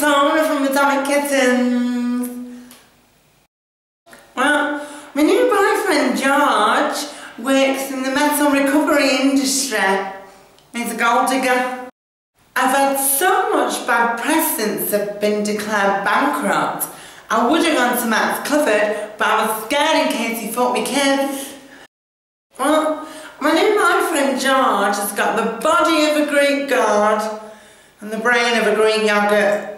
Tone from Atomic Kittens. Well, my new boyfriend George works in the metal recovery industry. He's a gold digger. I've had so much bad press since I've been declared bankrupt. I would have gone to Max Clifford, but I was scared in case he thought me kids. Well, my new boyfriend George has got the body of a Greek god and the brain of a green yogurt.